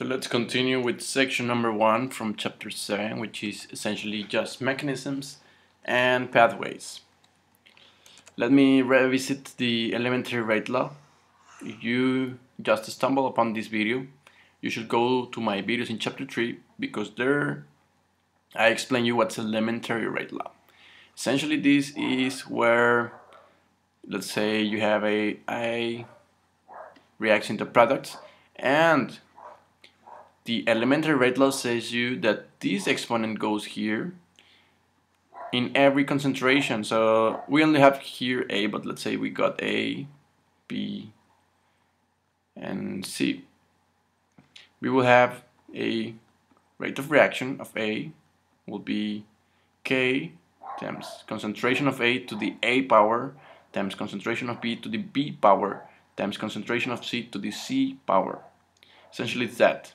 So let's continue with section number one from chapter 7, which is essentially just mechanisms and pathways. Let me revisit the elementary rate law. If you just stumble upon this video, you should go to my videos in chapter 3 because there I explain you what's elementary rate law. Essentially this is where let's say you have a, a reaction to products and the elementary rate law says you that this exponent goes here in every concentration. So we only have here A but let's say we got A B and C. We will have a rate of reaction of A will be K times concentration of A to the A power times concentration of B to the B power times concentration of C to the C power. Essentially it's that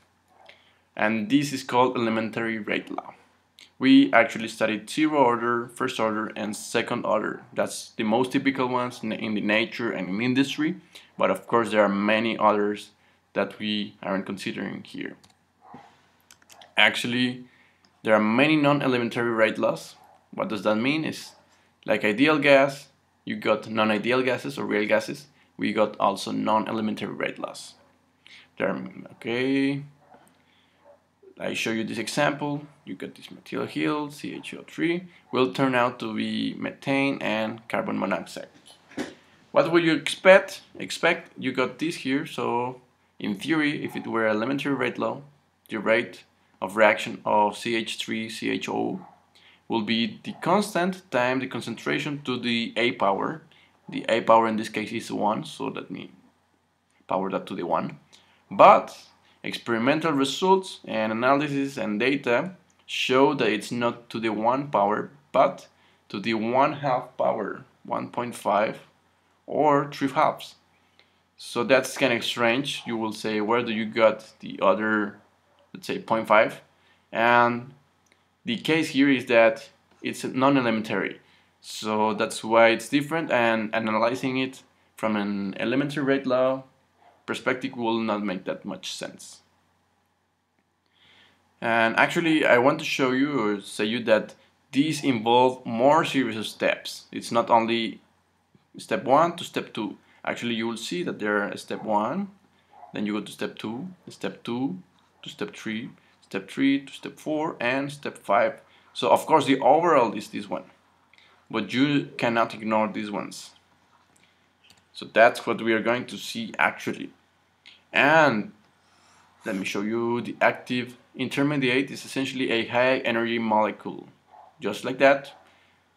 and this is called elementary rate law. We actually studied zero order, first order, and second order. That's the most typical ones in the nature and in industry, but of course there are many others that we aren't considering here. Actually, there are many non-elementary rate laws. What does that mean? Is like ideal gas, you got non-ideal gases or real gases. We got also non-elementary rate laws. There, okay, I show you this example, you got this methyl heel, CHO3, will turn out to be methane and carbon monoxide. What would you expect? Expect you got this here, so in theory, if it were elementary rate law, the rate of reaction of CH3CHO will be the constant times the concentration to the A power. The A power in this case is 1, so that means power that to the 1. But Experimental results and analysis and data show that it's not to the 1 power but to the 1 half power 1.5 or 3 halves. So that's kind of strange. You will say where do you got the other let's say 0.5 and the case here is that it's non-elementary so that's why it's different and analyzing it from an elementary rate law perspective will not make that much sense. And actually I want to show you or say you that these involve more series of steps. It's not only step 1 to step 2. Actually you will see that there are step 1, then you go to step 2, step 2 to step 3, step 3 to step 4 and step 5. So of course the overall is this one. But you cannot ignore these ones. So that's what we are going to see actually. And let me show you the active intermediate is essentially a high energy molecule. Just like that,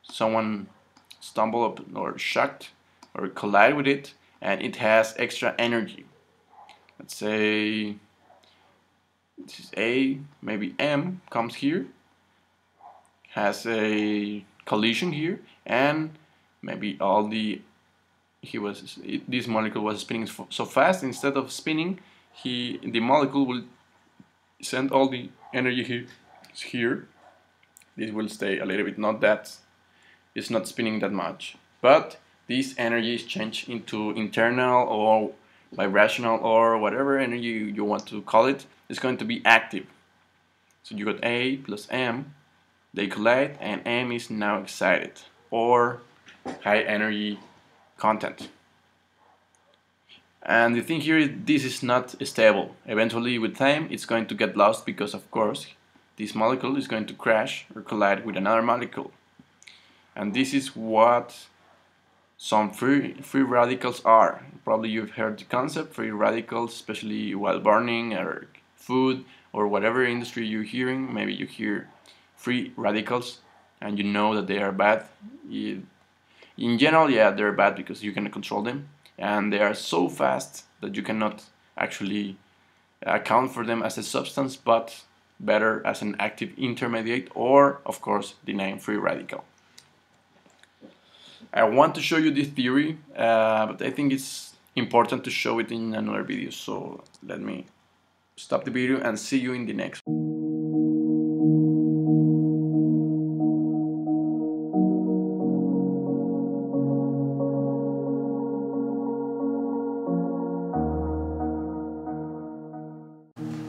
someone stumble up or shocked or collide with it and it has extra energy. Let's say this is A, maybe M comes here, has a collision here and maybe all the he was this molecule was spinning so fast instead of spinning he the molecule will send all the energy here here. This will stay a little bit not that it's not spinning that much. But this energy is changed into internal or vibrational or whatever energy you want to call it, is going to be active. So you got A plus M they collide and M is now excited or high energy content. And the thing here is this is not stable. Eventually with time it's going to get lost because of course this molecule is going to crash or collide with another molecule. And this is what some free, free radicals are. Probably you've heard the concept, free radicals, especially while burning or food or whatever industry you're hearing. Maybe you hear free radicals and you know that they are bad. You, in general, yeah, they're bad because you cannot control them, and they are so fast that you cannot actually account for them as a substance, but better as an active intermediate or, of course, the name free radical. I want to show you this theory, uh, but I think it's important to show it in another video, so let me stop the video and see you in the next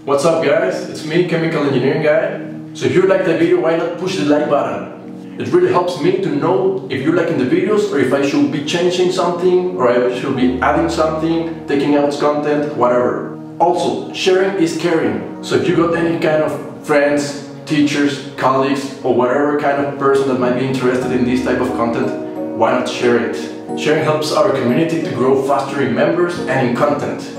What's up guys? It's me, Chemical Engineering Guy. So if you like the video, why not push the like button? It really helps me to know if you're liking the videos or if I should be changing something or I should be adding something, taking out content, whatever. Also, sharing is caring. So if you got any kind of friends, teachers, colleagues or whatever kind of person that might be interested in this type of content, why not share it? Sharing helps our community to grow faster in members and in content.